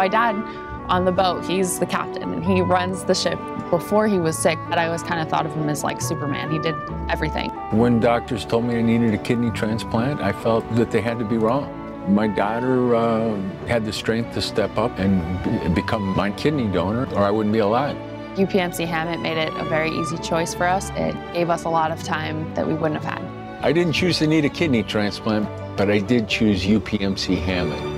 My dad on the boat, he's the captain and he runs the ship. Before he was sick, I always kind of thought of him as like Superman. He did everything. When doctors told me I needed a kidney transplant, I felt that they had to be wrong. My daughter uh, had the strength to step up and become my kidney donor, or I wouldn't be alive. UPMC Hamot made it a very easy choice for us. It gave us a lot of time that we wouldn't have had. I didn't choose to need a kidney transplant, but I did choose UPMC Hamot.